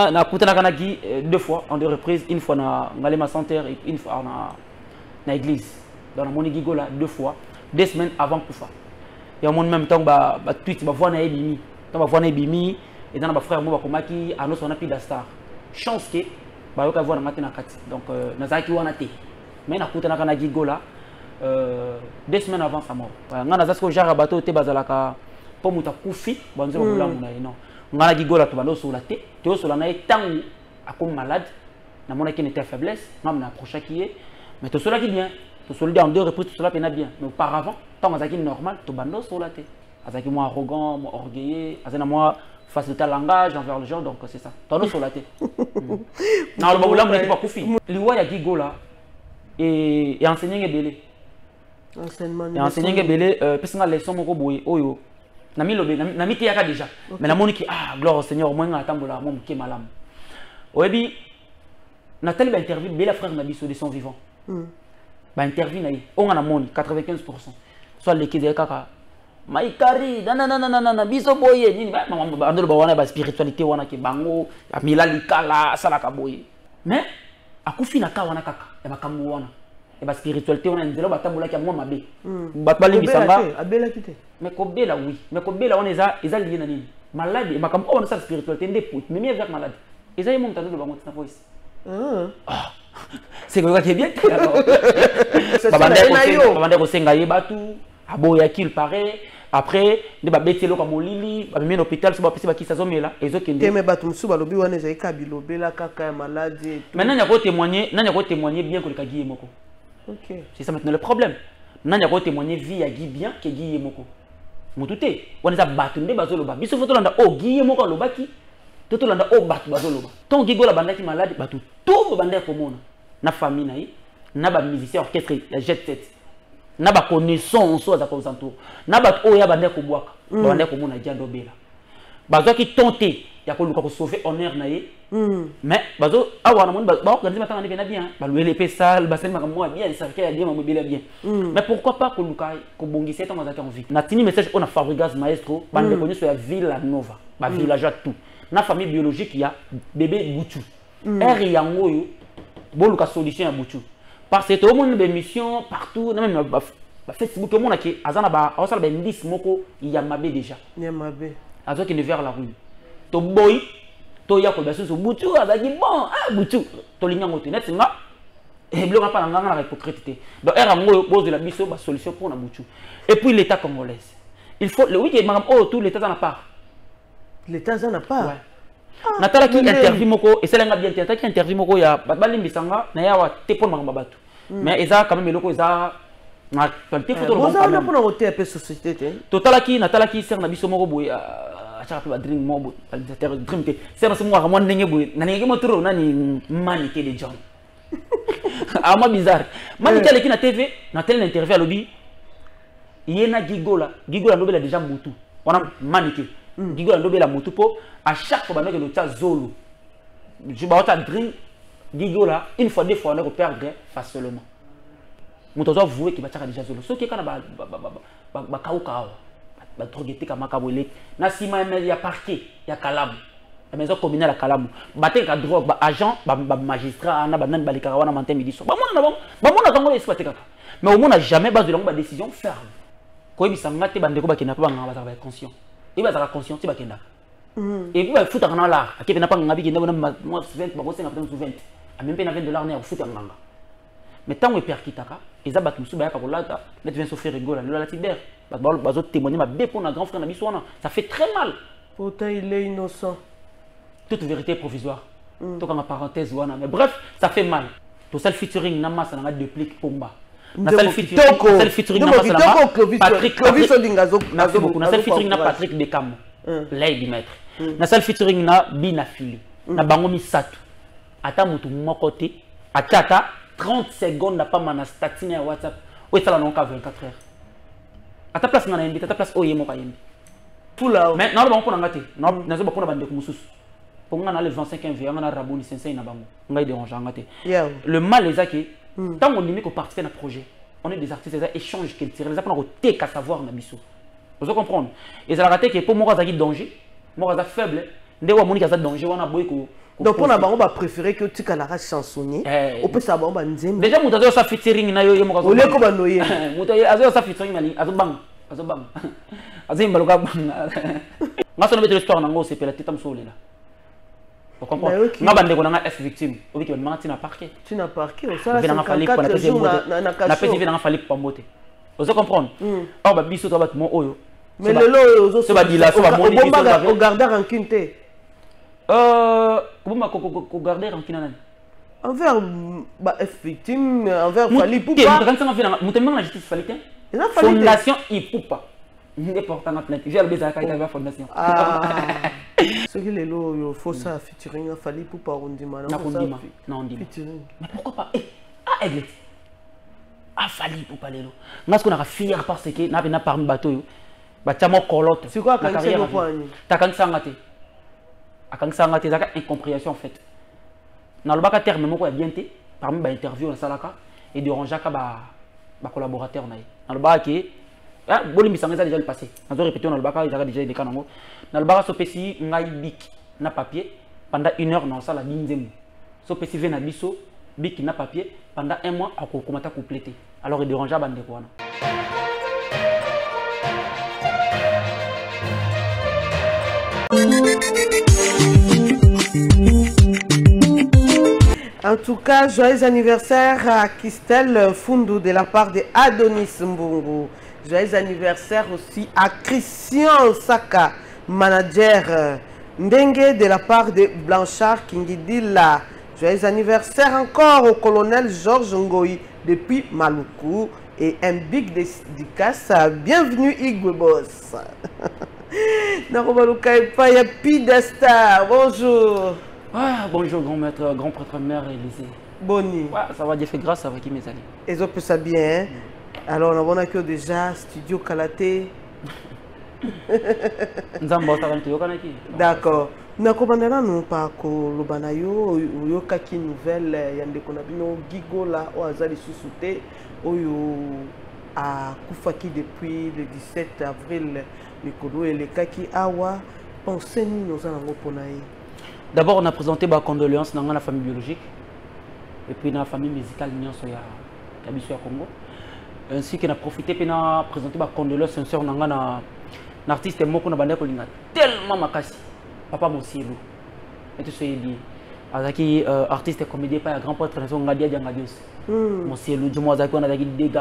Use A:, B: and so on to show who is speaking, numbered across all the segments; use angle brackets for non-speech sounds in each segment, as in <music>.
A: nakutanaka na gi euh, deux fois en deux reprises. Une fois na ngalema center et une fois na na église. Donc namoni gigola deux fois. Deux semaines avant kufa yamoni même ntango batwit bavoi na ye ebimi ntango bavoi na ebimi eza na bafrère mo bakomaki anoso wana pida star chance ke bayoka voi nanga te na kati. Donc euh, nazalaki wana te. Mais nakutanaka na gigola euh, deux semaines avant sa mort. Ngai naza sikoyo genre ya bato te bazalaka mpo moto akufi banze babulamu na ye non ngai na gigola tobanda osola te toyosola na ye ntango akomi malade namonaki nete ya faiblesse ngai na approchaki ye. Mais tosolaki bien tosoli en deux reprises tosola mpena bien. Mais auparavant ntango azalaki normal tobanda osola te. Azalaki mwa arrogant mwa orgueilleux aza na mwa facilité à langage envers les gens donc c'est ça. Tobanda osola te. Naloba bolamu nete bakufi. Liwa ya gigola eenseignenge ebele. Eenseignenge ebele epesi nga leson moko boye oyo na milobe na miteyaka déjà mais namoni ki ah gloire au seigneur omoi nga atambola mwa moke malamu oyebi natali bainterview bela frère na biso de son vivant bainterview na ye oyo nga namoni 95 so aleki ezali kaka. Maikari nanananana biso boye nini bandoloba wana baspiritualité wana ke bango amila likala asalaka boye. Mais akufi na ka wana kaka ya makambo wana ya baspiritualité wana nzela batambolaki yango mabe bato balimbisanga mais kobela oui. Mais kobela wana eza eza lié na nini? Malade. Makambo oyo wanasala spiritualité nde memi avec malade. Eza ye mo moto azoloba bango tina voice sekoyokaki bien babandaki kosenga ye bato aboyaki il paraît. Après nde babeti eloko ya molili bamemi na hôpital so bapesi bakisi azomela ezokende.
B: Me bato mosusu balobi wana ezali ka bilobela kaka ya maladi
A: mais nani akotémoigne nani akotémoigne bien koleka gi ye moko c'est ça maintenant le problème. Nani akotémoigne vie ya gi bien ke gi ye moko. Motu te wana eza bato nde bazoloba. Biso fo tolanda oyo gi ye moko alobaki to tolanda oyo bato bazoloba. Ntongo gigola abandaki maladi bato to babandaki komona. Na famille na ye na bamusicien orchestre ya jet set. Na baconnaissance oyo aza kozentour na bato oyo abandaki kobwaka babandaki komona diando obela bazwaki ton te ya koluka kosauve honneur na ye. Mais bazo awa namoni baorganize matanga ndenge na bien balwele mpe sale basali makambo ya bien esarike ya bien mambo ebele ya bien. Mais pourquoi pas koluka kobongisa ye ntango azalaki en vie? Natini message oyo na fabrigas maestro bandeko nyonso ya villa nova bavillageois tout. Na famille biologique ya bébé butu ere yango oyo boluka solution ya butu parce que tomoni bémission partout na même bafacebook omonaki aza na aosala baindice moko ya mabe déjà azokende vers la rue toboyi toya koyeba susu butu azalaki bon ah butu tolingi yango te neti nga biloko mpa na nganga na hypocrite te donc ere yango oyo bozela biso basolution mpona butu et puis l'état congolaise. Il faut le wiki makambo oyo tout l'état aza na part
B: l'état aza na part
A: natalaki interview moko esalanga bien te natalaki interview moko ya balimbisanga na ye awa te mpona makambo ya bato mais eza quand même eloko eza na actualité
B: mpona koteya mpe société.
A: Totalaki natalaki ser na biso moko boye atiaka mpe badrink moko boye balisateur dream te ser na so ndenge boye naningaki motoro nani manike de john amwa bizarre. Aleki na tv na interview alobi ye na gigola gigola ndobela déjà motu wana manike gigola ndobela motu mpo à chaque fois bandaki <laughs> lotia zolo. Baota drink gigola une fois deux fois on a perdre facilement moto azwa vue ke batiaka déjà zolo. Soki eka na bakauka awa badroge eteka makabo eleki. Na nsima ya parquet ya kalamu. Ya maison communale ya kalamu. Batekaka drogue baagent bamagistrat na banani balekaka wana matin midi so bamona na bango bamonaka yango esi batekaka. Mais omona jamais bazwela yango badécision ferme. Koyebisa nga te bandeko bakenda mpe banganga bazalaka baconscient ebi bazalaka conscient ti bakendaka epuis bafutaka na lar ake pena mpanga nga bikenda bona mwa 20 bakosenga mpe mosu 20 amemi mpe na 20 dollar na ya kofuta nganga mais ntango eperkitaka eza bato mosusu bayaka kolata neti vin sofe rigola lelo alati ber bato bazotémoigne mabe mpo na grand frère na biso wana ça fait très mal.
B: Pourtant il est innocent.
A: Toute vérité provisoire. Tokanga parenthèse wana mais bref ça fait mal. Tosali featuring na masa nanga duplique pomba nasali featuring na patrick dekamo lay dimaître nasali featuring na bina fili na bango misato. Ata motu moko te ata 30 secondes na pamba na statine ya whatsapp. Oyo esala nango ka 24 heures. Ata place nga na yembi te ata place oyo ye moko ayembi. Mais naloba ngo mpo na nga te nazoba mpona bandeko mosusu. Mpo nga na le 25 ve nga na raboni sensei na bango. Ngai dérange anga te. Le mal eza ke ntango ondimi koparticipe na projet. On est des artistes eza échange culturel. Eza mpona koteka savoir na biso ozo comprendre. Ezalaka te ke mpo moko azalaki danger moko aza faible nde oyo amoniki aza danger wana boyi
B: donc mpona bango bapréféré ke otikalaka chansonnier
A: Eh,
B: opesaka bango banzembe
A: déjà moto azoyosa featuring na yo ye moko
B: olieko banoye
A: moto azoyosa featuring na azobanga azobanga azoyimba loka banga nga so nabetela histoire nango osepela te ta mosu olela nga bandeko na nga f victime. Obiki bandimanga ntina parquet
B: ntina parke osala
A: venanga fali po
B: 54 jours na- na- na
A: napesi
B: kasho
A: venanga fali pambo te ozo comprendre? Awa babiso to bato mo oyo
B: mais lelo oyo
A: so badila, so bamoni biso,
B: obombaka
A: babe-
B: ogarde rancune te
A: koboma kogarde rankina nani
B: envers mm, ba f victime envers fali
A: Te, moto
B: pupa
A: akanisanga venanga moto mbanga na justice fali te
B: eza
A: fondation ipupa nde portanga plainte vi alobi ezalaka ita fondation.
B: Ah. soki lelo oyo featuring afali pupa kondima
A: nakondima naondima
B: featuring.
A: Mais pourquoi pas? Eh, ah aigle afali pupa lelo nga siko naka fier parce que na pena parmi bato oyo batya mokolote
B: Sikoyo
A: takangisanga te akangisanga te ezalaka incompréhension en fait. Terme moko ya bien te parmi bainterview nasalaka edérangeaka bacollaborateur na ye. Nalobaka ke ah, bolimbisanga eza déjà le passé. Nazo répété nalobaka ezalaka déjà eleka nango. Nalobaka sopesi ngai biki na papier pendant une heure naosala di nzembo. Sopesi ve na biso na papier pendant un mois akokoma ta couple alors
B: En tout cas, joyeux anniversaire à Christelle Fundu de la part de Adonis Mbungu. Joyeux anniversaire aussi à Christian Saka, manager euh, Ndenge de la part de Blanchard Kingidila. Joyeux anniversaire encore au colonel Georges Ngoï depuis Maluku et un big dédicace. Bienvenue Igwe Boss. <laughs> Bonjour.
A: ah, bonjour grand maître grand prêtre mère élysée ouais, ça va dieu fait grâce avec qui mes amis?
B: Ezopesa bien hein? alors namonaki oyo déjà studio kala te
A: nzambe aotakani toyokanaki <laughs>
B: d'accord. Nakobanda nanu pa koloba na yo oyokaki nouvelle ya ndeko na bino gigola oyo aza lisusu te oyo akufaki depuis le 17 avril mikolo oyo elekaki awa pense nini oza nango mpona ye
A: D'abord, on a présenté ma condoléance dans la famille biologique et puis dans la famille musicale nyonso ya ya biso ya Congo. Ainsi que na profité pe na présenter ma condoléance sincère nanga na na artiste moko na banda kolinga tellement makasi papa Mosielu. Et tout ça est dit. Azaki euh, artiste et comédien pas ya grand prêtre na songa dia janga dios.
B: Hmm.
A: Mosielu du moins azaki on a des dégâts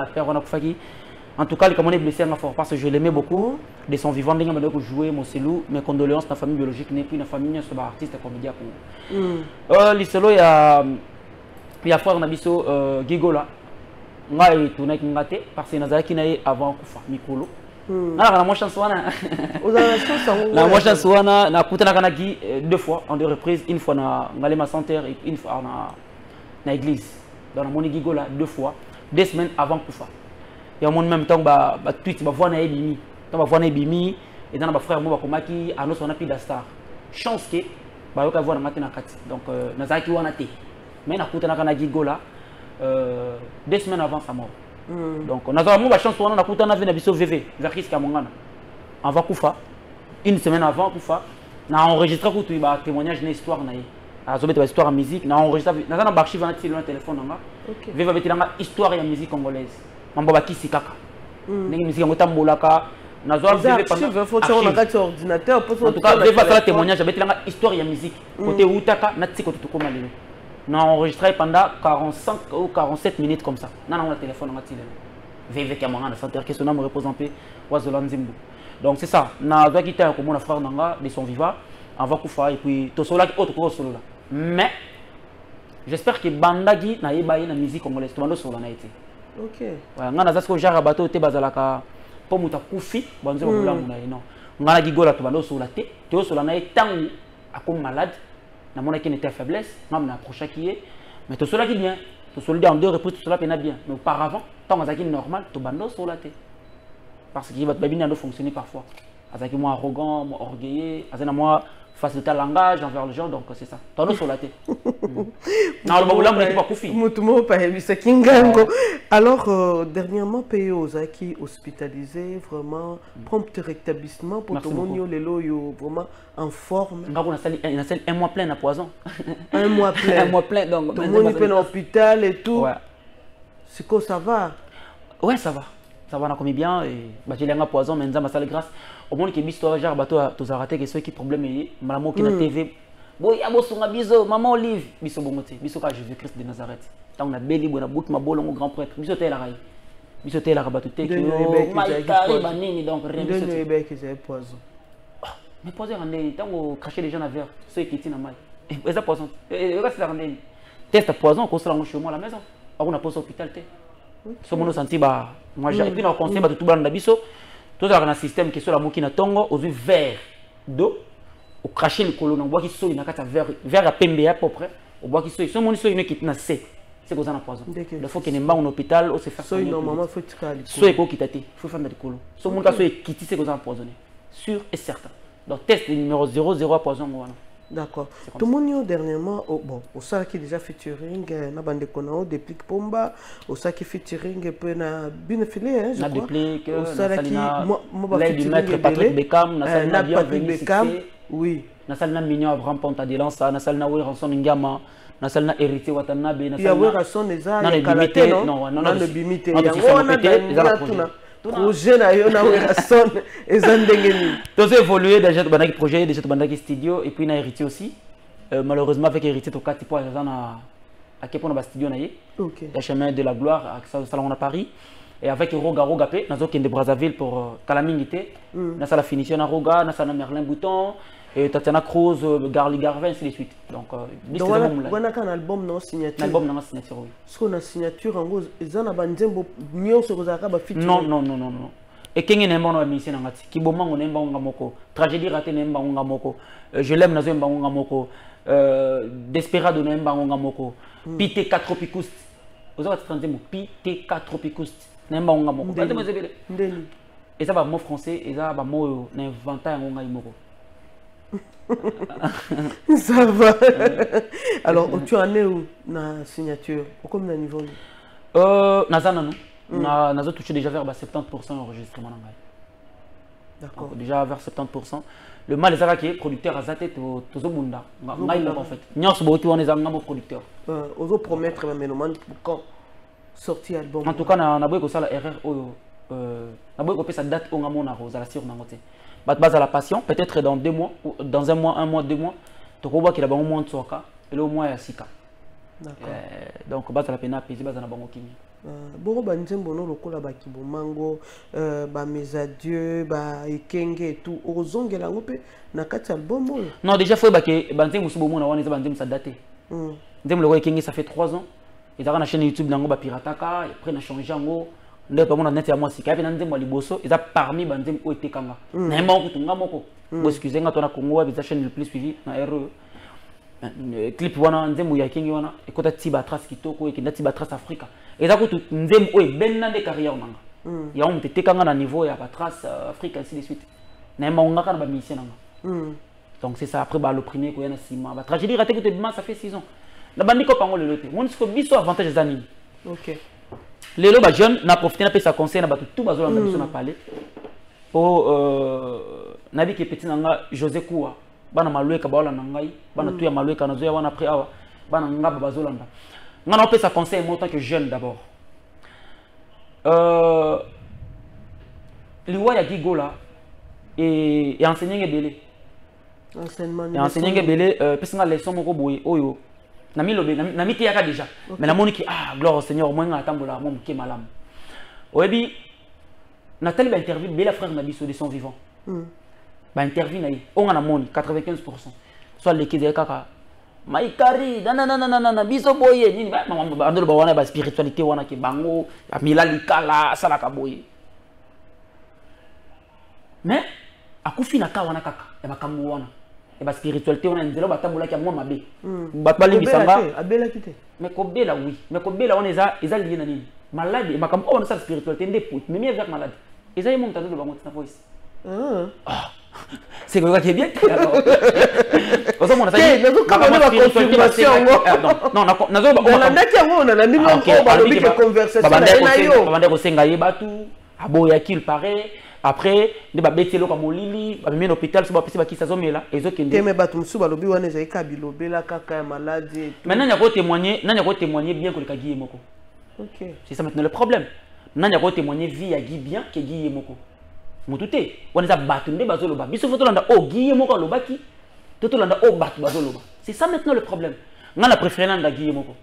A: a en tout cas, le Camerounais est blessé à fort parce que je l'aimais beaucoup. De son vivant, il a joué mon Selou. Mes condoléances dans la famille biologique, n'est plus une famille, c'est un artiste et comédien.
B: Hmm.
A: Euh, lisolo ya ya frère na biso euh, gigola ngai tunaki nga te parce que nazalaki na ye avant kufa mikolo
B: Hmm.
A: nalaka na mwa chance wana
B: ozala na chance yango
A: na nakutanaka na gi euh, deux fois en deux reprises une fois na ngalema center et une fois na, na église donc namoni gigola deux fois deux semaines avant kufa yamoni même ntango batwit bavoi na ye ebimi ntango bavoi na ebimi eza na bafrère mo bakomaki anoso wana pida star chance ke bayoka voi nanga te na kati donc euh, nazalaki wana te mais nakutanaka na gigola euh, deux semaines avant sa mort
B: Hmm.
A: donc nazala mo bachance wana nakutana ve na biso vv verkiske ya mongana avant kufa une semaine avant kufa na enregistre kutu batémoignage na histoire na ye azobeta bahistoire ya musique na enregistre naza na baarchive wana tili na telefone nanga vv abetelanga histoire ya musique congolaise mambo bakisi kaka. Ndenge musique yango etambolaka nazwa
B: eza
A: VV pendant-
B: archive fo tiango na
A: archive.
B: kati ya ordinateur po
A: en tout cas vv asala témoignage abetelanga histoire ya musique. Kote eutaka na tika kote tokóma lelo. Na enregistré pendant 45 ou 47 minutes comme ça. Na nango na téléphone nanga ti lelo. Vv kamanga na centre ke sona me repose en paix wazola nzembo donc c'est ça. Nazwaki ta ya komona frère nanga de son vivant avant kufa et puis tosololaki oyo tokoki kosolola mais j'espère que bandaki nayeba ye na musique congolaise. Tobanda osolola na ye te
B: ok.
A: Ouais, nga naza sikoyo genre bato te bazalaka mpo moto akufi banze babulamu na ye non. Nga na gigola tobanda osola te toyosola na ye ntango akomi malade. Namonaki nete ya faiblesse ngam na approchaki ye. Mais tosolaki bien tosololi en deux reprises tosola mpena bien. Mais auparavant ntango azalaki normal tobanda osola te. Parce que bato babini ando fonctionner parfois. Azalaki mwa arrogant mwa orgueilleux aza na mwa faciliter le langage envers les gens donc c'est ça. Tono sur la tête. <laughs> Non le babula mon pas kufi
B: mutu moko payebisaki ngango alors euh, dernièrement mpe ozalaki hospitalisé vraiment prompt rétablissement pour
A: Merci
B: tomoni yo lelo oyo vraiment en forme.
A: Ngako nasali nasali un mois plein na poison.
B: Un mois <laughs>
A: un
B: plein
A: mois plein donc
B: tomoni mpe na hôpital et tout.
A: Ouais.
B: Sikoyo ça va?
A: Ouais ça va ça va nakomi bien et batielianga poison mais nzambe asali grâce. Omoni ke biso genre bato tozalaka te ke soki problème eye mbala moki na tv boya bosunga biso mama olive. Biso bongo te biso kaka jésus christ de nazareth. Ntango nabeli boye nabuki mabolongo grand prêtre. Biso teyelaka ye biso teyelaka bato te maikari banini donc rien
B: poison.
A: Mais poison yaka ndeni ntango cracher les gens na verre so ekiti na mai eza poison ekasilaka ndeni teste poison okosala yango chez moi à la maison. Akuna posa hôpital te so mono santi ba. Moi et puis na conseil bato tubalanda biso. Tozalaka na système ke so lamoki na ntongo ozwi verre d'eau. Okrache likolo na obwaki soi na kati ya verre ya pembe ya propre obwaki soi so omoni soi ino ekiti na se se koza na poison.
B: Ndeke.
A: il faut kende mbango na hôpital ose faire
B: soki
A: soigner.
B: normalement
A: plus vite.
B: fo etikala
A: so
B: likolo
A: ekokita te fo efanda likolo so omoni ka so ekiti se koza na poisonné. Sûr et certain. Donc test numéro 00 ya poison wana
B: d'accord.
A: Comme
B: tomoni yo dernièrement oh, bon osalaki déjà featuring eh, na bandeko na yo déplique pomba osalaki featuring mpe na hein, je
A: na
B: crois.
A: déplique
B: osalaki
A: nasali na
B: mwa- mwa
A: l'aide du maître patrick beckham
B: Eh,
A: nasali
B: na
A: na
B: patrick beckham oui.
A: Nasali na mignon abraham ponta de lansa nasali na ngama nasali na watanabe nasali
B: ya
A: na-
B: eza non
A: non, non, non,
B: ebimi te
A: non,
B: yango
A: tosisa
B: wana
A: yango te, eza na
B: tuna
A: projet.
B: Projet na yo na werason <laughs> eza ndenge nini
A: tozo évolué déjà tobandaki projet déjà tobandaki studio et puis na héritier aussi. Euh, malheureusement avec héritier tokati po aza na ake mpona bastudio na ye.
B: Ok.
A: Ya chemin de la gloire asalanga na paris. Et avec roga roga mpe nazokende brazzaville pour euh, kala mingi te nasala finition na roga nasala na merlin bouton et tatiana cruz euh, garli garvin ainsi de suite. Donc euh, liste eza
B: wana
A: molai.
B: wana kaka na album na signature.
A: Album nanga signature oui.
B: Siko na signature yango eza na banzembo nyonso ekozalaka bafeaturing
A: non non non non non. Ekenge na yembango na bamisie nanga ti kibomango na yembango nga moko. Tragédie raté na yembango nga moko. Euh, je l'aime nazo yembango nga moko. Euh, desperado na yembango nga moko. Batitre nzembo ptk tropicust na yembango nga moko. Banzembo eza ebele
B: ndeni
A: eza bamo français eza bamo oyo na inventa yango ngai moko <laughs>
B: ça va. Alors tu en es où na signature? Okomi na niveau
A: Euh, naza nanu Na- touché déjà vers ba 70 enregistrement na ngai
B: d'accord
A: déjà vers 70%. Le mal ezalaka ke producteur aza te to- tozobunda moko en fait. Nyonso bauti wana eza nga mo producteur.
B: Euh, ozopromettre bamélomane pour quand sorti album.
A: En tout cas na- naboyi kosala erreur oyo euh, naboyi kopesa date oyo nga monaka ozala sur te bato bazala patient peut-être dans deux mois ou dans un mois un mois deux mois tokobwakela bango mwa ntswaka elo mwa ya sika.
B: D'accord.
A: Euh, donc bazala pena apesi bazala na bango kimi
B: Euh, bongo banzembo no lokola bakibomango euh, bamesa dieu baekenge etu ozongela yango mpe na kati ya album oyo?
A: Non déjà fo oyebake banzembo mosusu bomona wana eza banzembo sa date nzembo loko ekenge ça fait 3 ans. Ezalaka na chaîne youtube nango bapirataka après na change yango nde pamona net ya mwa sika epe na nzembo ya liboso eza parmi banzembo oyo etekanga nayemba ngo kutu nga moko boexcuse nga to na congo eza chaîne le plus suivi na re Euh, clip wana nzembo wana ekota ti batrace kitoko ekenda ti batrace afrika eza kutu nzembo oyo ebenda nde carrière nanga. Yango moto etekanga na niveau ya batrace euh, afrika ainsi de suite. Na bamisien nanga.
B: Mm.
A: donc c'est ça. Après baloprime koya na nsima batragédie rate kutu ebima ça fait 6 ans. Na bandi kopa yango lelo te moni siko biso avantage eza nini
B: ok
A: lelo bajeune na profite napesa conseil na bato tu bazolanda biso na pale po euh, nayebi ke peti na nga josé kuwa bana malweka baolanda ngai bana tu ya malweka nazoya wana après awa bana ngaba bazolanda nga na opesa conseil mo tant que jeune d'abord. Euh, liwa ya gigola e, e ebele enseignant ebele euh, pesa nga leçon moko boye oyo na milobe na na miteyaka déjà mais namoni ki ah gloire au seigneur omoi nga atambola mwa moke malamu oyebi natali bainterview ebele frère na biso de son vivant
B: Mm.
A: bainterview na ye oyo nga namoni 95 so aleki ezali kaka maikari nanananana biso boye nini bandoloba wana baspiritualité wana ke bango amila likala asalaka boye. Mais akufi na ka wana kaka ya makambo wana ya baspiritualité wana nzela oyo batambolaki yango mabe bato
B: te, abelaki te
A: mais kobela oui mais kobela wana eza eza lié na nini malade makambo oyo wana osala spiritualité nde memi avec malade eza ye mo moto azoloba ngo tina voice
B: Ah.
A: c'est que qui bien ozomona
B: Te, nazokaba na baconfirmation yango. nalandaki yango nalandi
A: Ah, ok.
B: ngo balobi
A: Balobiki ba-
B: conversation na ye na yo
A: kosenga ye aboyaki après nde babeti eloko molili bamemi na hôpital so bapesi bakisi azomela ezokende.
B: Te me bato mosusu balobi wana ezali ka bilobela kaka ya maladi tout.
A: mais nani akotémoigner nani akotémoigner bien koleka gi ye moko
B: ok.
A: C'est ça maintenant le problème. Nani akotémoigner vie ya gi bien ke gi ye moko motu te wana eza bato nde bazoloba. Biso fo tolanda oyo gi ye moko alobaki to tolanda oyo bato bazoloba. C'est ça maintenant le problème. Nga na préféré nanda gi ye moko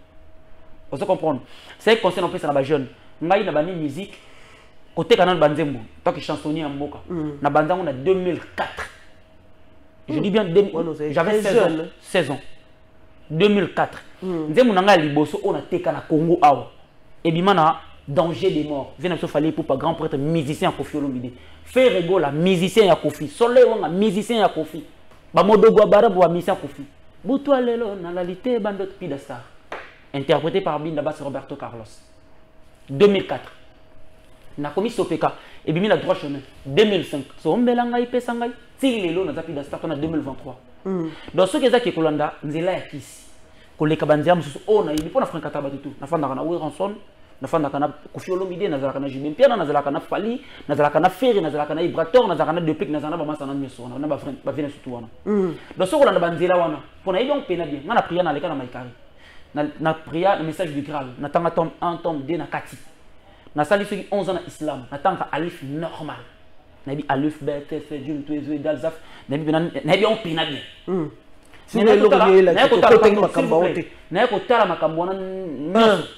A: ozo comprendre. C'est conseil opesa na bajeune ngai na bani musique koteka nano banzembo tanke chansonnier ya mboka na banzango na 2004 je dis bien j'avais
B: très
A: 16 ans.
B: jeune.
A: 16 ans. 2004 nzembo na ngai ya liboso oyo nateka na congo awa. Ebima na danger des morts. Vie na biso fali epupa grand prêtre musicien ya kofi olomide. Fe regola musicien ya kofi. Soleil wanga musicien ya kofi. Bamodogo ya barabu ba musicien ya kofi. Butwa lelo nalali te bandoto pida star interprété par binda bas roberto carlos. 2004 nakomi sopeka. Ebimi na droit chemin. 2005 so ombela ngai pesa ngai ti lelo naza pida star to na 2023 donc soki ezaki kolanda nzela ya kisi. Koleka banzela mosusu. Oyo nayebi mpo nafrankata bato tu nafandaka na weranson nafandaka na kofi olomide nazalaka na juben mpiana nazalaka na fali nazalaka na feri nazalaka na ibrator nazalaka na deplik nazalaka na bamasana nyonso wana na bavene sutu wana. Donc soki olanda banzela wana mpo nayebi yango mpena bien. Nga na pria naleka na maikari. Na, na pria na message du graal. Natanga tome 1 tome 2 na kati nasali soki 11 ans na islam alif normal nayebi alif bet f jum to ezo edal zaf nayebi yango mpena bien naye kotala makambo wana nyonso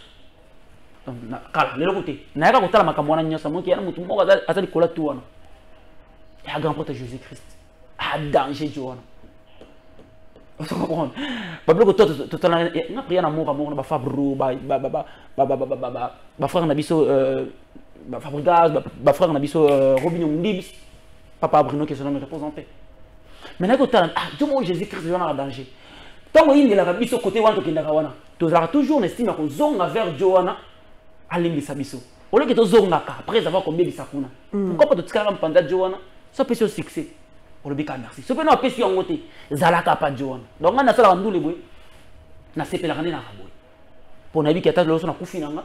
A: kala leloko te nayaka kotala makambo wana nyonso amoki yana motu moko aza- likolo tu wana ya grand prêtre jésus christ a danger jo wana Comprendre babiloko to to- totala nga priya na moko na biso euh, bafabrigas bafrère na biso euh, robinio mundibis papa bruno que repose en paix naye kotala ah jo moko jésus christ wana na danger ntango oyindelaka biso kote wana tokendaka wana tozalaka toujours na estime ya kozonga vers jo wana alimbisa biso oloki tozongaka après avoir kombebisa kuna pourquoi pas totikalaka mpanza jo wana so apesi yo succès olobi ka merci. So mpe na apesi yango te zalaka pa jo wana donc ngai nasalaka ndule boye nasepelaka nde naka boye mpo nayebiki ata lelo so nakufi na nga.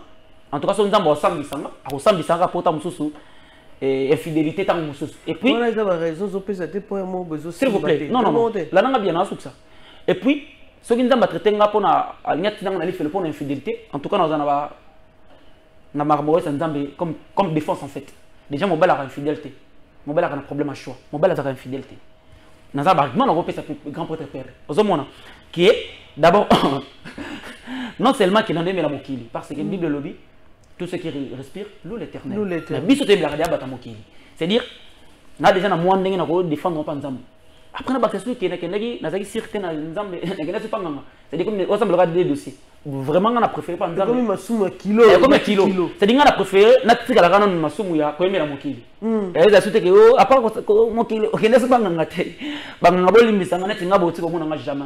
A: En tout cas so nzambe akosambisanga akosambisanga mpo ta mosusu eh, infidélité ntango mosusu et puis s'il vous plaît. non non lananga bien nasukisa et puis soki nzambe atraite nga mpona alingi atinanga na lifele mpona infidélité. En tout cas naza na ba na makambo oyesa nzambe comme, comme défense en fait. Déjà mobali aka infidèle te mobali na problème ya choix. Mobali azaka infidèle te naza baargument nakopesa pe- grand prêtre père. Ozomona qui est d'abord <laughs> non seulement ke nandemela mokili parce que bible elobi tout ce qui re- respire loue l'éternel. Na biso toyebelaka deya bato ya mokili. C'est dire nga déjà na mwa ndenge nakodéfendre mpa nzambe. Après na bato soki nakendaki nazalaki sire te na nzambe <laughs> nakendaki mpa nganga c'est-à-dire comme osambelaka de dossier vraiment nga na préféré mpa nzambe
B: masumu ya kilo
A: comme
B: ebaki
A: kilo. c'est-à-dire nga na préféré natikalaka nano masumu ya koyemela mokili. Eza su teke apart mokili okende so banganga te banganga bolimbisanga neti nga boti komonanga jamais.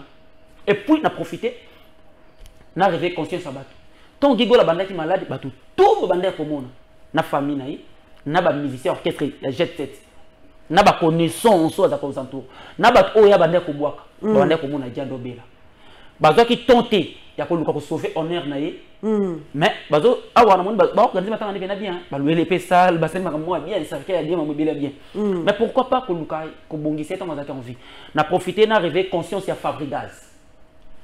A: Et puis na profité na réveille conscience ya bato ntongo gigola bandaki malade bato tout babandaki komona na famille na ye na bamusicien orchestre ya jet set na baconnaissance oyo aza na bato oyo abandaki kobwaka babandaki komona dia ndobela. Bazwaki ton te ya koluka kosauve honneur na ye. Mais bazo awa namoni baorganize matanga nde pena bien balwele mpe sale basali makambo ya bien cercle ya bien mambo ebele ya bien. Mais pourquoi pas koluka kobongisa ye ntango azalaki en vie na profite na réveille conscience ya fabrigas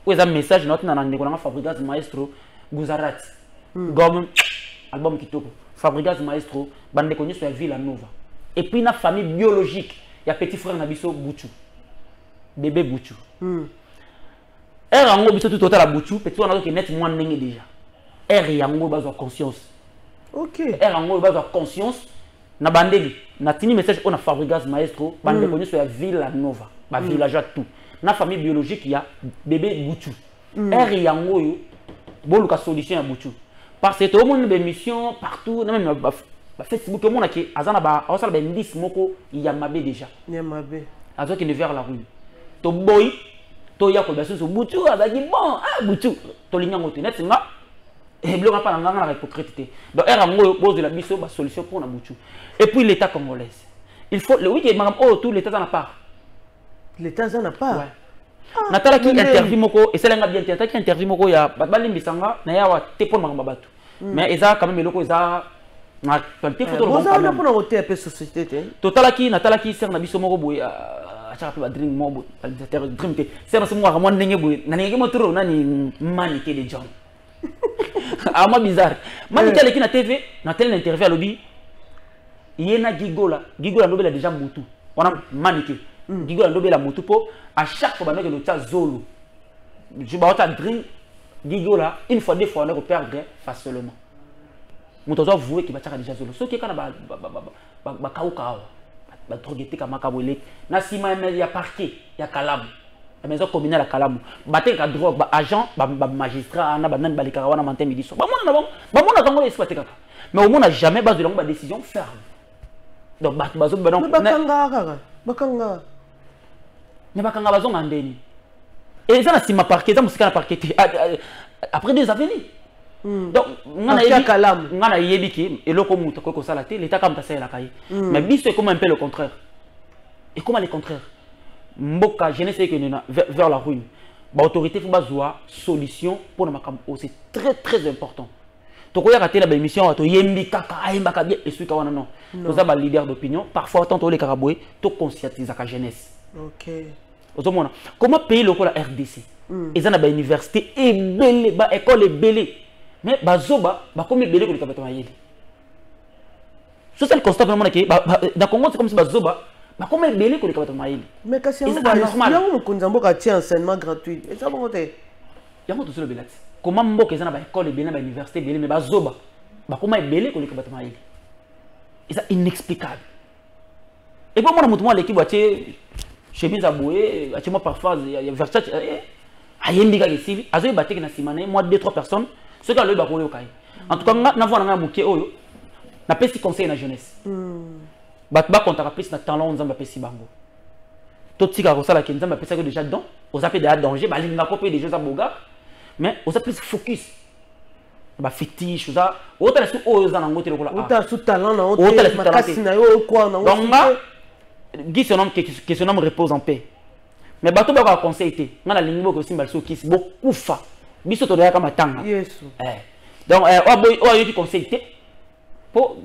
A: oyo eza message naotina na ndeko nanga fabrigas maestro guzarat gom album kitoko fabrigas maestro bandeko nyonso ya villa nova. Et puis na famille biologique ya petit frère na biso buchu bébé buchu ere yango biso tu totala buchu petit wana azoke neti mwa ndenge déjà. Ere yango bazwa conscience.
B: Ok.
A: Ere yango bazwa conscience. Na bandeli natini message oyo na fabrigas maestro bandeko nyonso ya villa nova bavillageois tout na famille biologique ya bébé buchu ere yango oyo boluka solution ya buchu parce que toomoni bémission partout na même ba- bafacebook omonaki aza na aosala baindice moko ya mabe déjà.
B: Ya mabe
A: azokende vers la rue. Toboyi toya koyeba susu butu azalaki bon ah butu tolingi yango te neti nga eh, biloko mpa na nga nga na hypocrite te donc ere yango oyo bozwela biso basolution mpona butu et puis l'état congolaise. Il faut le week makambo oyo tout l'état na part
B: l'état aza na part
A: Ouais. natalaki
B: ndenge.
A: interview moko esalenga bien te natalaki interview moko ya balimbisanga na ye awa te mpo na makambo ya bato mais eza quand même eloko eza na qualité photo
B: boza wana
A: le
B: mpona koteya mpe société te
A: totalaki natalaki ser na biso moko boye ah, mpe badream moko boye réalisateur dream te ser na so mwaka mwa ndenge boye na ndenge motoro nani manike de john amwa bizarre aleki na tv na tele na interview alobi ye na gigola gigola ndobela déjà motu wana manike gigola ndobela motu mpo à chaque fois bandeke lotia zolo baota dream gigola une fois deux fois a perdre facilement moto azwa vue ke batiaka déjà zolo soki eka na bakauka awa badroge eteka makabo eleki na nsima ya parquet ya kalamu ya maison communale ya kalamu batekaka drogue baagent bamagistrat na banani balekaka wana matin midi so bamona na bango bamonaka yango esi batekaka mais omona jamais bazwela yango badécision ferme. Donc bato bazoba
B: me bakangaka kaka bakangaka
A: me bakanga bazonga ndeni. Eza na nsima parquet eza mosika na parquet te après deux avenis donc nga
B: Parquet ya
A: nayebi-
B: kalamu.
A: nga nayebi ke eloko moto akoki kosala te leta kaka moto asalelaka ye. Mais biso ekoma un peu le contraire. Ekoma le contraire. Mboka jeunesse ekende na vers vers la ruine. Baautorité fo bazwa solution mpona makambo. Oyo c'est très très important. Tokoyaka te na baémission awa toyembi kaka ayembaka bien eswika wana non. Toza baleader d'opinion. Parfois tant tolekaka boye toconscientisaka jeunesse. Ozomona. Comment pays lokola rdc eza na bauniversité ebele baekole ebele mais bazoba bakomi ebele koleka bato mayele social constat mpe namonake na congo c'est comme si bazoba bakomi ebele koleka bato mayele
B: mais kasi yango mokonzi ya mboka atie enseignement gratuit. Eza bongo te.
A: Yango tozolobela ti comment mboka eza na baekole ebele na bauniversité ebele mais bazoba bakoma ebele koleka bato mayele eza inexplicable. Epo mwana moto mwa aleki bo atie chemise aboye atie mwa parfum ya versace eh, ayembi kaka esili azoyeba teke na nsima na ye mwa deux trois personnes soki aloyi bakoyoka ye en tout cas nga na vona ngai ya moke oyo napesi conseil na jeunesse. Bato bakontaka plus na talent oyo nzambe apesi bango. Totikaka kosalaki nzambe apesaki déjà don oza mpe deya danger balingako mpe déjà oza boga. Mais oza plus focus. Bafetiche oza otala su oyo oza nango te lokola art.
B: otala su talent na yo
A: Otala
B: te
A: su talent.
B: Makasi
A: te.
B: na yo okwa nango
A: donc
B: su
A: nga
B: te.
A: gi son homme que, que son homme repose en paix. Mais bato bakoka conseil te nga nalingi bokosimba liso okisi bokufa biso todoyaka matanga. Eh. donc eh, oyo ayoki conseil te mpo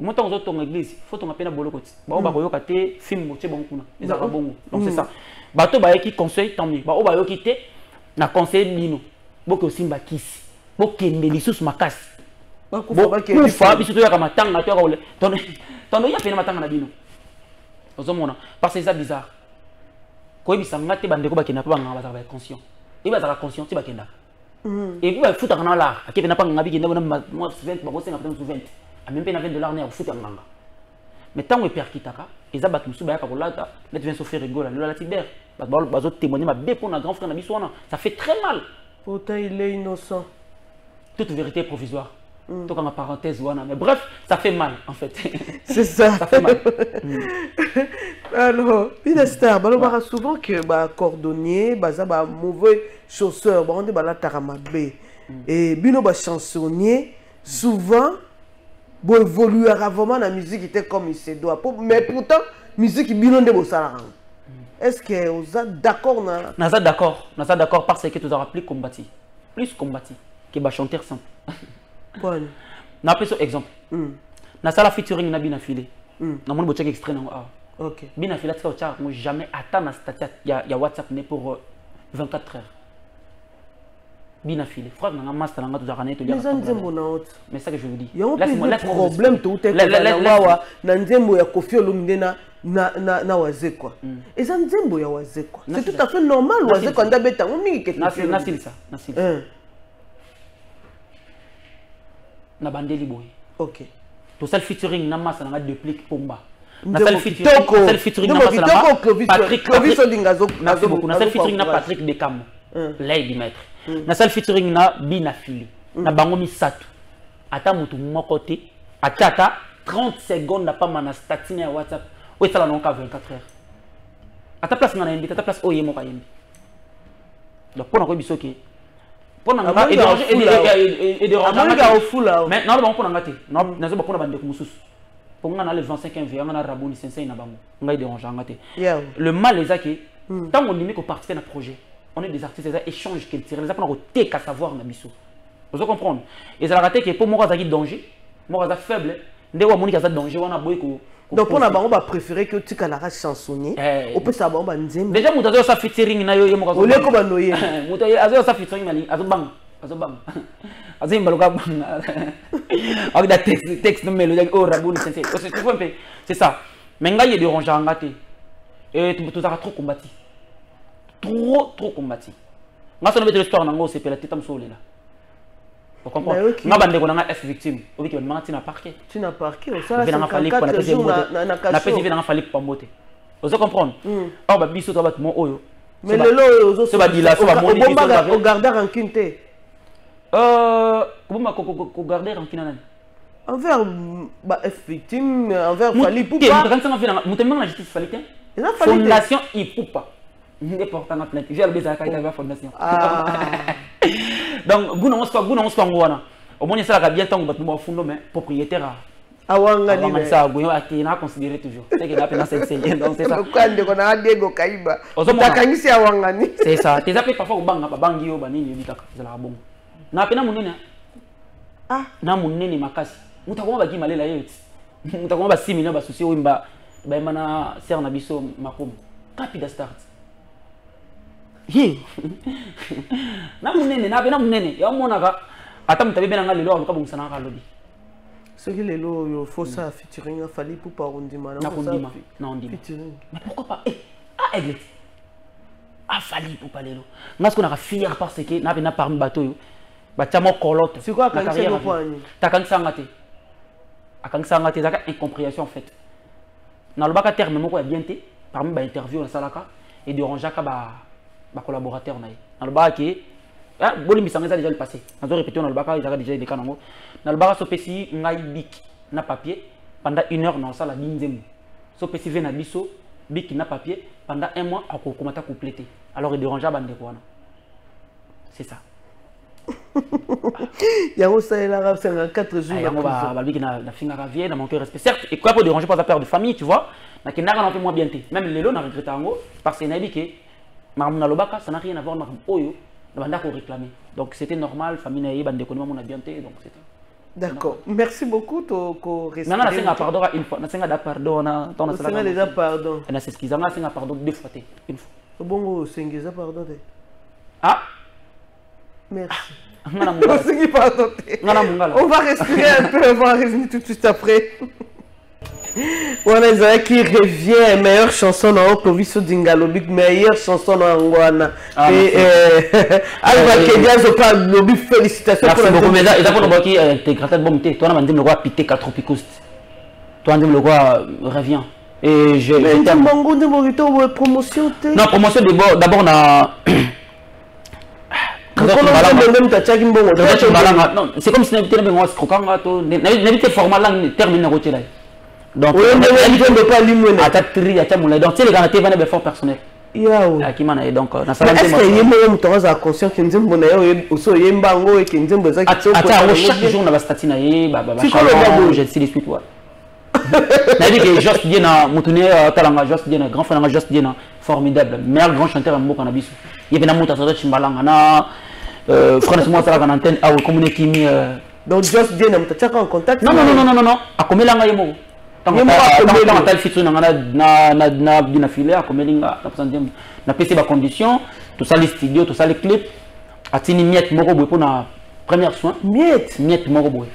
A: mo ntango ozotonga église fo tonga mpe na boloko ti bao bakoyoka te filme motie bongo kuna. Ezalaka bongo donc c'est ça. Bato bayeki conseil tant mieux. Bao bayoki te na conseil bino boke osimba kisi bokende lisusu makasi. Bokufa biso toyaka matanga toyaka ole. Tondo ya pene matanga na bino? Ozomona. Parce que eza bizarre. Koyebisa nga te bandeko bakenda mpe banganga bazalaka baconscient ebi bazalaka conscient ti bakendaka epuis bafutaka na lar ake pena mpa nganga bikenda bona mwa 20 bakosenga pena mosu 20 ame mpe na 20 dollar ne ya kofuta nganga mais ntango eperkitaka eza bato mosusu bayaka kolata neti vin sofe rigola lelo alati ber bato bazotémoigne mabe mpo na grand frère na biso wana ça fait très mal.
B: Pourtant il est innocent.
A: Toute vérité est provisoire tokanga parenthèse wana. Mais bref ça fait mal en fait. <laughs>
B: C'est ça.
A: Ça fait mal. <laughs>
B: Alors ministère balobaka souvent que bacordonnier baza bamauvais chausseur bango nde balataka mabe e bino bachansonnier souvent boévoluaka vraiment na musique te comme il se doit. Mais pourtant musique bino nde bosalaka yango est ce que oza d'accord na?
A: Naza d'accord. Naza d'accord parce que tozalaka plus combati. Plus combati que bachanteur simple <laughs>
B: pone
A: napesa exemple.
B: Mm.
A: nasala featuring na bina file
B: Mm.
A: namoni botiaki extrait nango awa
B: ok.
A: Bina file atika otiaka yango jamais. Na statut ya, ya whatsapp ne pour euh, 24 heures. Bina frère master
B: eza
A: toliaka
B: nzembo na oti
A: mais ça que je vous dis Laisse-moi-
B: problème
A: la- la-
B: na wawa na nzembo ya kofi olomide na na, na, na eza nzembo ya c'est tout à fait normal mingi ke
A: Nasi-
B: Kofi Olomide.
A: nasilisa nasilisa
B: Hein,
A: na bandeli boye.
B: Ok.
A: Tosali featuring na masa nanga duplique pomba. Nasali featuring na Patrick
B: Odinga azo-
A: Merci
B: azo-
A: beaucoup. Nasali featuring na na bina fili. Na bango misato. Ata motu moko te. Ate ata 30 secondes na pamba na statine ya whatsapp. Oyo esala nango ka 24 heures. Ata place nga nayembi te ata place oyo ye moko ayembi. Donc mpo na koyebi soki mpo na nga
B: Amongi
A: edérange-
B: afula,
A: ede- ede- ede- edérange
B: amongi
A: nga te.
B: afula.
A: mais mpo na nga te nazoba mpo na bandeko mosusu. Mpo nga na le 25 janvier nga na raboni sensei na bango. Ngai dérangeanga te. Le mal eza ke ntango ondimi koparticipe na projet on est des artistes eza échange culturel eza mpona koteka savoir na biso ozo comprendre. Ezalaka te ke mpo moko azalaki danger moko aza faible nde oyo amoniki aza danger wana
B: donc mpo na bango bapréféré ke otikalaka chansonnier. Opesaka bango banzembe
A: déjà moto azoyosa featuring na yo ye moko
B: olie ko banoye <laughs>
A: moto azoyosa featuring na lingi azobanga azobanga azoyimba loka banga akida texte mélodie oh rabuni sensei Oh, c'est c'est ça. Mais ngai ye dérangeanga nga te tozalaka trop combati trop trop combati nga sono betela histoire nango osepela te tamoso olela
B: Bah, ok.
A: nga bandeko na nga f victime. Obiki bandimanga ntina parquet
B: tina parke osala
A: Ve nanga fali mpo
B: 54
A: napesi
B: jours
A: mbo
B: na-
A: te
B: na- na
A: napesi ve
B: kasho
A: nanga fali pambo te ozo comprendre. Or babiso to bato mo oyo
B: mais lelo oyo
A: so badila so bamoni biso
B: obombaka
A: babe-
B: ogarde rancune te
A: Euh, kogarde rankina nani
B: envers ba f victime envers fali
A: moto emanga na justice fali te fondation ipupa nde portanga plainte ezalaka ita eza fondation?
B: Ah. <laughs>
A: donc guna sika guna ngo sika ngo wana omoni esalaka bien ntango bato bafundo mais propriétaire
B: awangani
A: awanganisa agoyo ake na considéré toujours. Teke na pena sensei donc c'est ça.
B: Lokola ndeko na adiego kaiba?
A: Ozomona.
B: takangisi awangani
A: c'est ça. Teza pe parfois kobanga babangi yo banini yobi kaka ezalaka bongo na pe na monene
B: ah.
A: Na monene makasi. Moto akoma baki malela ye ti moto akoma ba 6 millions basusi oyo mba bayemba na sere na biso makomo rapida start ye na monene na pe na monene yaomonaka ata moto abebenanga nga lelo aluka bongisanaka alobi
B: soki lelo oyo fosa featuring afali pupa
A: nakondima mais pourquoi pas? Eh, ah aigle afali pupa lelo. Nga siko naka fier parce que na pe na parmi bato oyo batia takangisanga te ezalaka incompréhension en fait. Nalobaka terme moko ya bien te parmi bainterview nasalaka edérangeaka bacollaborateur na ye. Bolimbisanga eza déjà le passé. Nazo répété nalobaka ezalaka déjà eleka nango. Nalobaka sopesi ngai bik na papier pendant une heure naosala di nzembo. Sopesi ve na biso na papier pendant un mois couple te alors edérangea bandeko wana c'est ça. <laughs>
B: Yango osalelaka 54 jours
A: Ah, yango balobiki nafingaka vie na manque de respect. Certes ekoya po déranger pas père de famille tu vois nakendaka na mpe mwa bien. Te même lelo na regrete yango parce que nayebi ke makambo ça n'a rien à voir na makambo oyo na banda koréclamer donc c'était normal famille na ye bandeko ni mamona bien te donc
B: d'accord. Merci beaucoup to
A: maintenant nasenga pardon ka une fois. Nasenga da pardon na ntango
B: osenga déjà pardon.
A: pardon. Deux fois une
B: pardon te
A: ah!
B: Merci.
A: Na na mongala
B: On va respirer un peu, on va revenir tout de suite après. <laughs> wana ezalaki revient meilleure chanson na okoviso dingalobi meilleure chanson na yango wana
A: Ah,
B: pe <laughs> alobakedi azopa lobi félicitation
A: merci beaucoup mais eza eza mpona te twana bandimi lokwa pite catropicoste twana ndimi lokwa revient et je,
B: boye promotion te
A: Non, promotion d'abord, na. c'est comme si bengo to. Format langue. Donc,
B: oyo ndenge nzembe
A: ata tri moulay. Donc, personnel. Akima na
B: que ye moko moto azala conscient ke nzembo na ye oye- oso oyemba yango eke nzembo eza kitoko
A: ata
B: na
A: yango
B: yango
A: chaque
B: bien.
A: jour na bastati na ye ba ba ba
B: Tikolo
A: challenge,
B: baboye.
A: je sais les suites ouais. nayebi ke jos die na motu ne atalanga jos die na grand frère nanga jos die na formidable meilleur grand chanteur ya mboka na biso ye mpe na moto azaza chimbalanga na euh, asalaka na antenne awe komuna ekimi euh,
B: donc just bien na moto atiaka en contact?
A: Non non non non non non non akomelanga ye moko
B: Akomeli.
A: atali fitso nanga na file akomeli nga napesa nzembo napesi bacondition tosali studio tosali clip atini miette moko boye mpona première soin.
B: Miette?
A: Miette moko boye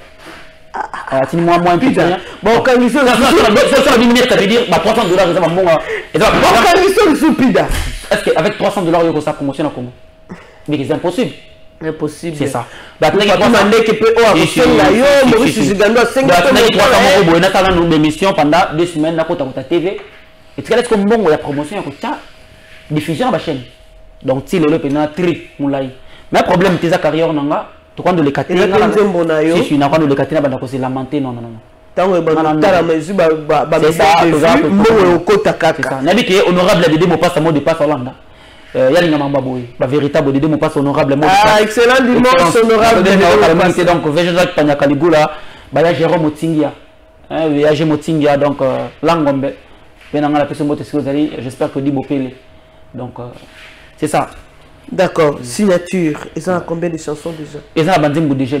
A: atini mwa mwa
B: Putain. bakangisi
A: ça veut dire ça veut dire bah 300 dollars eza bambonga eza
B: lisu pida.
A: Est-ce que avec 300 dollars yoko sa promotion na Congo mais c'est impossible
B: impossible
A: c'est ça bah tenaki
B: batuma ndeke mpe oyo akosenga yo maurice zigando asengi
A: bah tenaki 300 moko boye nasala no émission pendant deux semaines TV etikala siko mbongo ya promotion ya kotia diffusion na bachaîne donc ti lelo mpenza na tri molai mais problème te eza carrière nanga
B: na yo.
A: Te na banda non non
B: ntango ezwi ekota kaka
A: nayebi ke honorable dede mopasa mo dépasse olanda bavéritable dede mopasa honorable mo
B: Ah, excellent dimanche honorable
A: donc baya jérôme otingia. Hein, donc euh, Langombe. Sikozali j'espère que Dibo donc euh, c'est ça.
B: D'accord, signature. Et ça a combien de chansons déjà?
A: La bandimbo déjà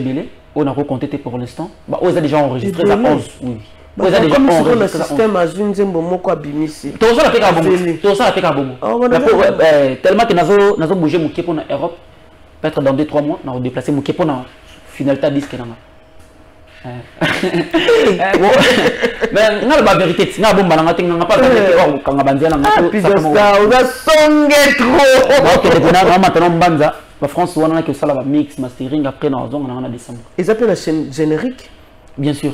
A: on a compté pour l'instant. Bah on a déjà enregistré ça
B: Ebele.
A: 11 oui
B: sikoyo na
A: enregistré ça 11
B: système azwi nzembo moko abimisi
A: tozosala kaka bongo tozosala kaka bongo tellement nazo europe peut-être dans 2 3 mois <laughs> na redéplacer moke mpona finalité disque nanga nga loba vérité. Ti nga bomba nanga te nganga banzia matana mbanza bafrance wana osala bamix mastering après na ozonga nanga na décembre
B: eza mpe na chaîne générique?
A: Bien sûr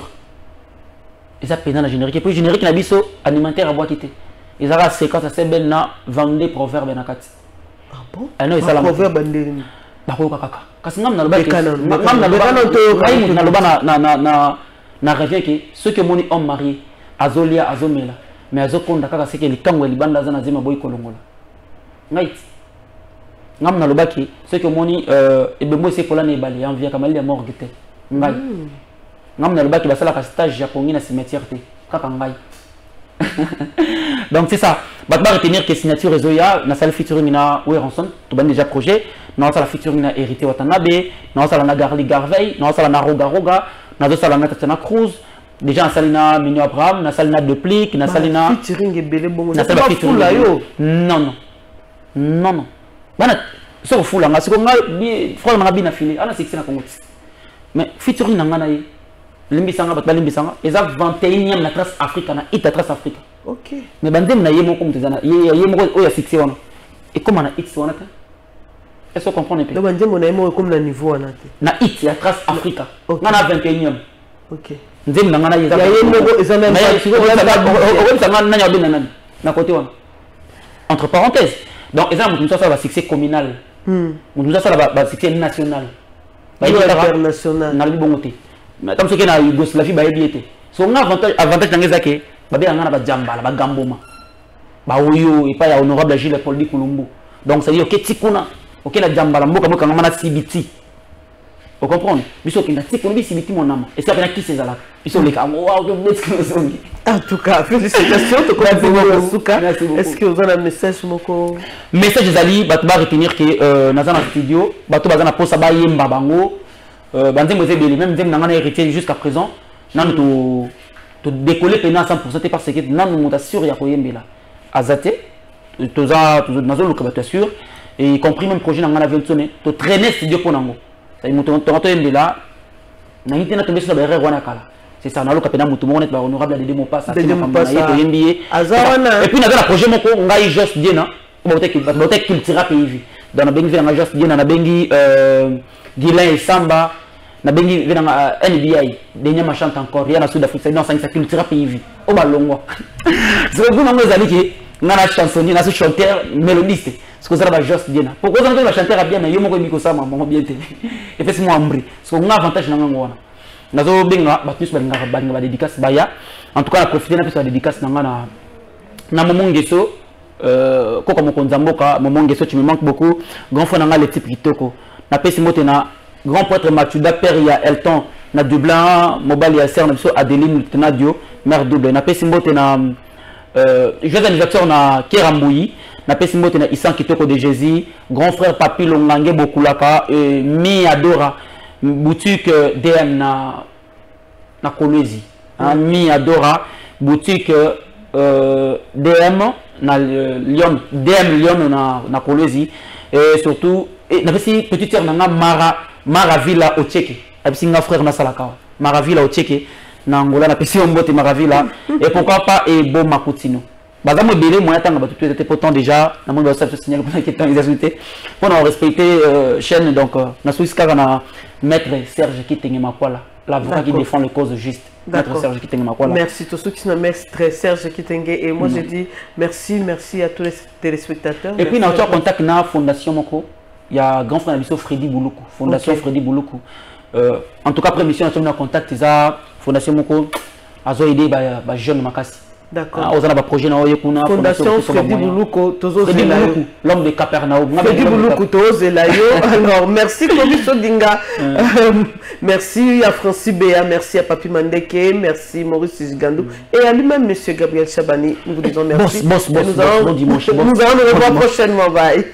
A: eza pena na générique. Epuis générique na biso alimentaire abwaki te ezaka séquence asebele na vende proverbe na kati.
B: Ah bon?
A: Ah bakoyoka kaka. Kasi ngam naloba na- na- na- na- na revient ke soki omoni homme marié azolia azomela. Mais azokonda kaka seke likango ya libanda aza na zema boyi kolongola. Ngai ti? Ngam nalobaki soki omoni euh, ebembo esi epola na ebale yanviaka malili ya morgue te. Ngai ngam nalobaki basalaka stage ya pongi na cimetière te. Kaka ngai. <laughs> Donc c'est ça. Bato baretenir ke signature ezoya nasali featuring na weranson tobandi déjà projet. Naosala featuring na hérité watanabe. Naosala na garli garveil naosala na rogaroga nazosala na tatiana cruz. Déjà nasali na mino abraham. Nasali na deplik nasali na non non. Non non. Bana soko fulanga siko nga bi- frère nanga bina fili ana succès na kongo ti mais featuring na nga na ye limbisanga bato balimbisanga. Eza 21e na trace africa na hit ya trace africa mais na ye moko moto eza na ye ye moko oyo ya succès wana. Ekóma na hit wana te. Est ce comprendre
B: donc
A: mpe
B: banzembo na ye moko ekomi na niveau wana te.
A: Na hit ya trace africa
B: Ok.
A: nga na 21e
B: ok.
A: Nzembo na nga
B: moko
A: nani nani? Côté wana. Entre parenthèses. Donc eza na moto mosu asala basuccès communal.
B: Hmm.
A: moto mosu asala ba- basuccès national. Nalobi bongo te Mais tam soki na yougoslavie bayebi ye te so nga avantage nange eza ke babengaka nga na bajambala bagamboma baoyo epai ya honorable gile paul di kulumbu donc cetadire oke ti kuna oke na jambala mboka mokangama na sibiti. Ocomprendre biso okenda ti kuna bisibiti monama esika mpe na kisi ezalaka biso oleka yango wa obeti nosongi
B: en tout cas félicitations tokomi
A: Merci
B: bongo na
A: beaucoup.
B: suka
A: Merci beaucoup.
B: est ce que oza na message moko?
A: Message ezali bato baretenir ke euh, naza na studio. Bato baza na mposa bayemba bango banzembo eza ebele même nzembo na ngai na héritier jusqu'à présent. Nanu to todécolle mpena à 100 te parce que nanu moto asure ya koyembela aza te nazoluka bato ya sure et y compris même projet na ngai na vientone totraine studio mpo nango. Moto tonga toyembela nangi te natombe so na baerreur wana ya kala c'est ça naluka mpena moto moko neti bahonorable ya dede mopasa
B: Dede Mopasa.
A: toyembi ye et puis naza na projet moko ngai jos diena. Bato bato cultura mpe hivi donc nabengi ve nanga jos diena nabengi euh, guilin esamba nabengi ve nanga euh, nbi denya chante encore. Ya na sud afrique non sangisa cultura mpe hivi o balongwa sikoku <laughs> nango ezali ke nga na chansonnier naso chanteur mélodiste. Siko ozala ba jos diena pourquoi ozala ba chanteur ya bien mais yo moko yebi kosala mamo bien te epesi mwa mbri siko nga avantage na ngango wana. Nazobenga bato nyonso balingaka balinga badédicace baya en tout cas na profite na biso badédicace na nga na na momo ngeso euh, koko mokonzi ya mboka momo ngeso tu me manque beaucoup. Grand frère na nga le type kitoko. Napesi mbote na grand prêtre machuda père ya elton na dublin mobali ya ser na biso adeline lieutenant dio mare double napesi mbote na euh, joyeux anniversaire na kera mbuyi napesi mbote na isan kitoko de jésus grand frère papi longange bokulaka euh, mi adora boutique euh, dm na na kolwezi. Hein, mi adora boutique euh, dm na euh, lyon dm lyon na, na kolwezi. Et surtout et, napesi petite sœur na mara mara villa ocheke napesi nga frère nasalaka awa. mara villa ocheke na angola napesi yo mbote mara villa <laughs> et pourquoi pas ebo makutino. Baza mo ebele moya ntanga bato toeza te pourtant déjà namoni basala biso signal mpona ke temps ezazwi te mpona respecter euh, chaîne donc euh, nasolisi kaka na maître serge kitenge makwala. L'avocat qui défend le cause juste maître serge kitenge makwala.
B: Merci. Tous ceux qui sont maître Serge Kitenge. Et moi je dis merci, merci à tous les téléspectateurs.
A: et puis
B: Merci
A: na
B: à
A: otia contact na fondation moko ya grand frère na biso freddy buluku fondation freddy buluku euh, en tout cas après mission tomi na contact eza fondation moko azoaide bajeune makasi
B: D'accord.
A: Ah, oza na baprojet na oyo kuna
B: Fondation
A: Fondation
B: Freddy Tozo
A: Freddy l'homme de capernaum
B: Freddy
A: bengi l'homme de
B: Buluku, Tozo Zela yo. <laughs> Alors, merci Komiso Dinga. <laughs> Euh, Merci à Francis Béa, merci à Papi Mandeke, merci Maurice Gigandou et à lui-même, Monsieur Gabriel Chabani. Nous vous disons merci.
A: Boss, boss, boss, bon dimanche, <laughs>
B: nous allons nous revoir prochainement. Bye.